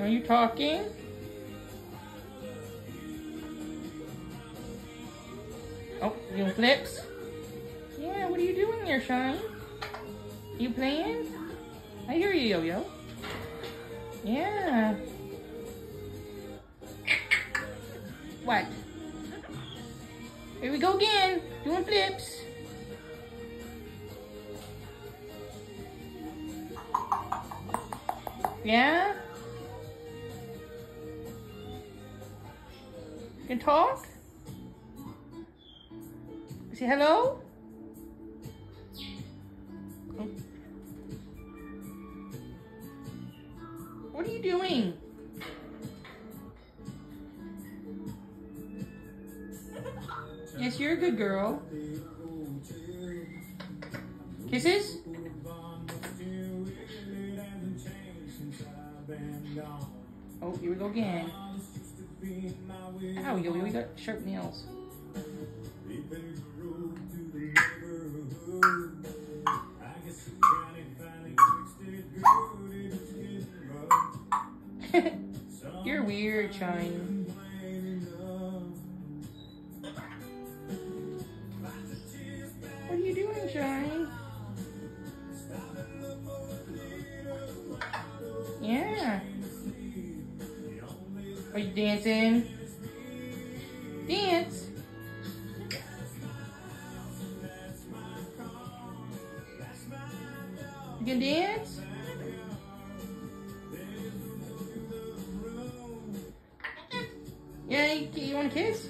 Are you talking? Oh, doing flips? Yeah, what are you doing there, Shine? You playing? I hear you, Yo-Yo. Yeah. What? Here we go again, doing flips. Yeah? You can talk? Say hello? What are you doing? Yes, you're a good girl. Kisses? Oh, here we go again. Ow, yo, yo, we got sharp nails. You're weird, Shine. What are you doing, Shine? Are you dancing? Dance. You can dance? Yeah, you, you want a kiss?